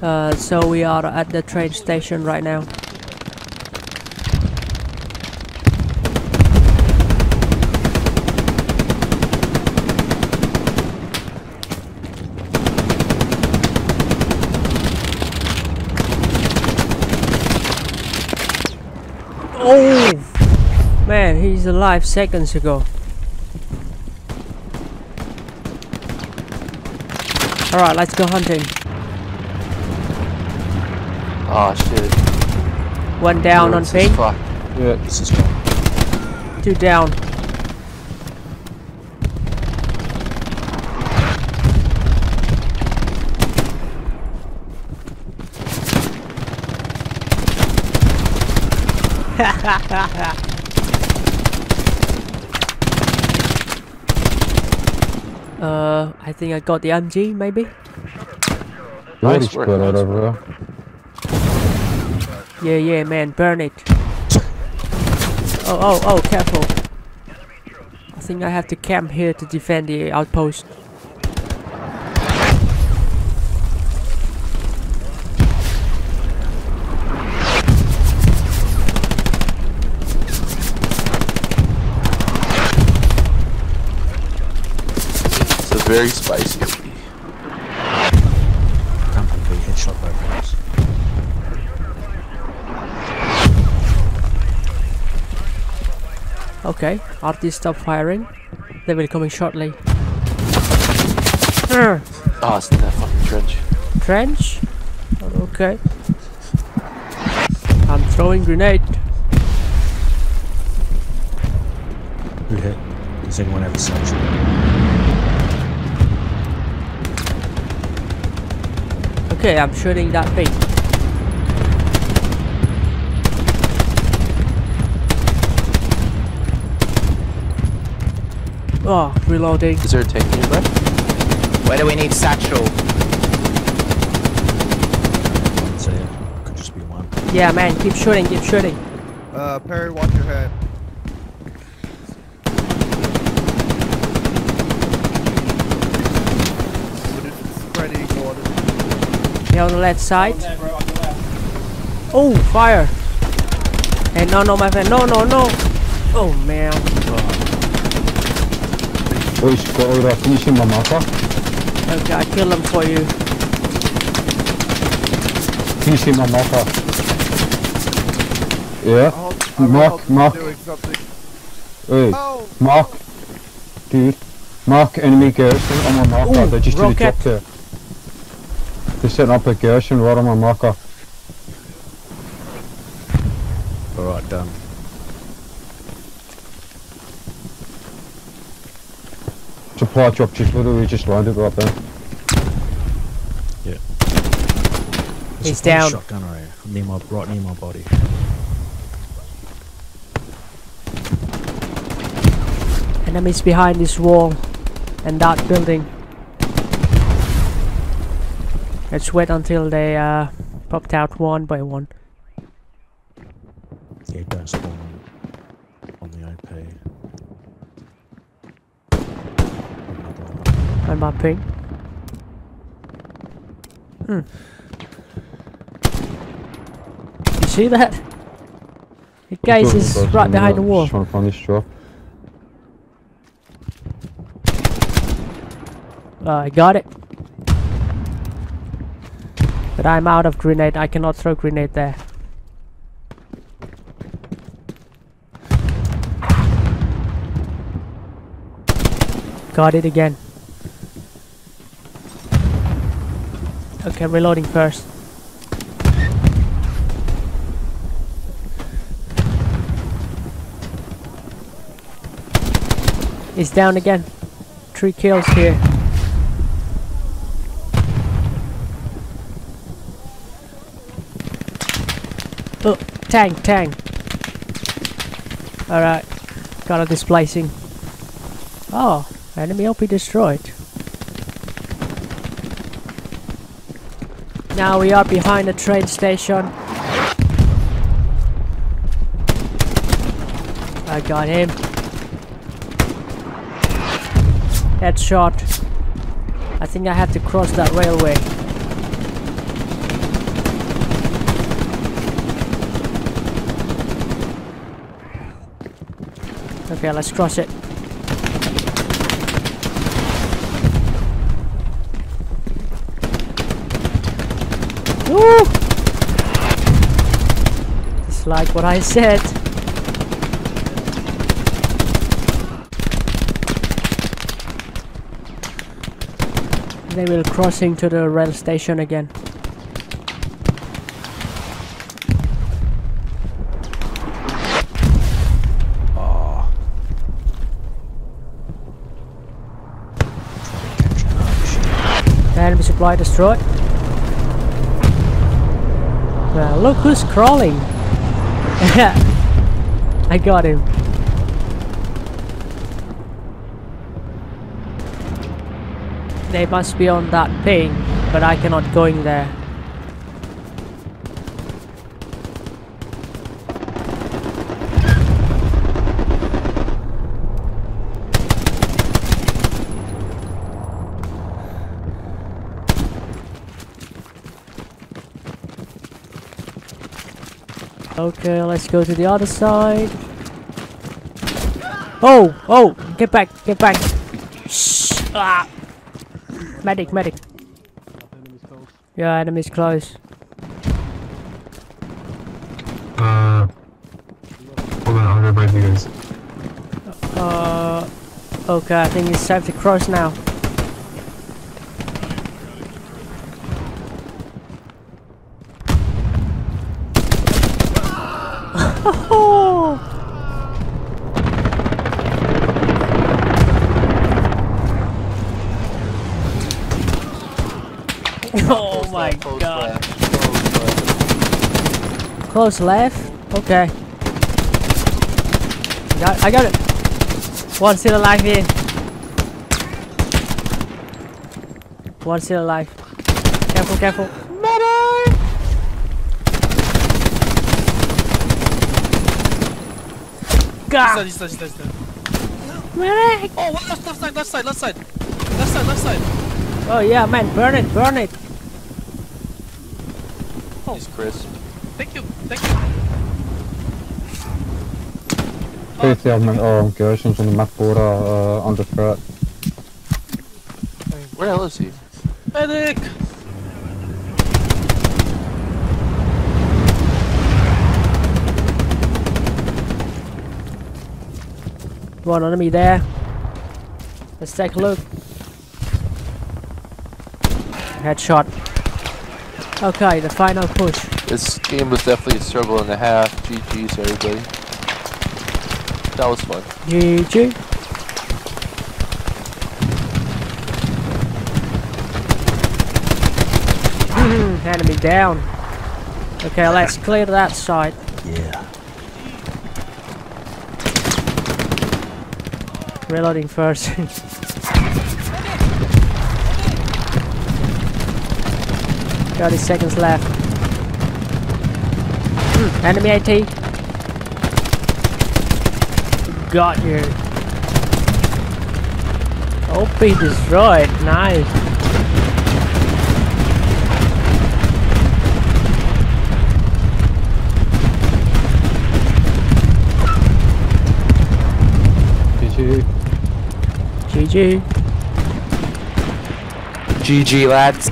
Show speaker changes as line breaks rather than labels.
Uh, so we are at the train station right now. Oh! Man, he's alive seconds ago. Alright, let's go hunting.
Oh shit.
One down on
This is
ping.
Yeah, this is gone.
two down. uh, I think I got the MG, maybe?
Bloody
Nice work,
spread out
nice
over here.
Yeah, yeah, man, burn it. Oh, oh, oh, careful. I think I have to camp here to defend the outpost.
It's very spicy.
Okay, artists stop firing. They will coming shortly. Urgh,
Oh, it's in that fucking trench.
Trench? Okay. I'm throwing grenade.
Who hit? Does anyone have a satchel?
Okay, I'm shooting that thing. Oh, reloading.
Is there a tank nearby?
Where do we need satchel?
So yeah, could just be one.
Yeah, man, keep shooting, keep shooting.
Uh, Perry, watch your head. But it's spreading water.
Here on the left side. Oh, fire! Hey, no, no, my friend, no, no, no! Oh, man.
Oh, he's got all that finishing my marker.
Okay, I kill them for you.
Finishing my marker. Yeah.
I'll, I'm
Mark, Mark.
doing.
Hey,
Oh,
Mark. Dude. Mark enemy garrison on my marker.
Ooh,
they just did a
rocket.
drop there. They're setting up a garrison right on my marker.
Alright, done.
Supply drop just literally just landed right there.
There's
He's
a
down.
Shotgun area near my right near my body.
Enemies behind this wall and that building. Let's wait until they uh, popped out one by one.
Yeah, don't spawn on the OP. Another one.
On my ping. Hmm. You see that? The guys is right behind the wall.
Just trying to find this drop.
Uh, I got it. But I'm out of grenade. I cannot throw grenade there. Got it again. Okay, reloading first. He's down again. Three kills here. Oh, tank, tank. Alright, got a displacing. Oh, enemy OP destroyed. Now we are behind the train station. I got him. Headshot. I think I have to cross that railway. Okay, let's cross it. Woo! It's like what I said. They will crossing to the rail station again. Enemy supply destroyed. Well, look who's crawling. I got him. They must be on that ping, but I cannot go in there. Okay, let's go to the other side. Oh, oh, get back, get back. Shh. Ah. Medic, medic. Yeah, enemies close.
Uh, hold on, I'll revive you guys.
Uh, okay, I think it's safe to cross now. Oh. oh my
Close
god.
Close left?
Okay. Got, I got it. One still alive here. One still alive. Careful, careful. God!
This side, this side, this side.
Medic!
Oh, what? left, left side, left side, left side. Left side, left side.
Oh yeah, man, burn it, burn it.
He's crisp.
Thank you, thank you.
Please the element or garrisons on the map border uh, under threat.
Where the hell is he?
Medic!
One enemy there. Let's take a look. Headshot. Okay, the final push.
This game was definitely a struggle and a half. GG's everybody. That was fun.
GG. Hmm, enemy down. Okay, let's clear that side.
Yeah.
Reloading first. Thirty seconds left. Hmm, Enemy AT. Got you. OP destroyed. Nice.
GG.
GG.
GG, lads.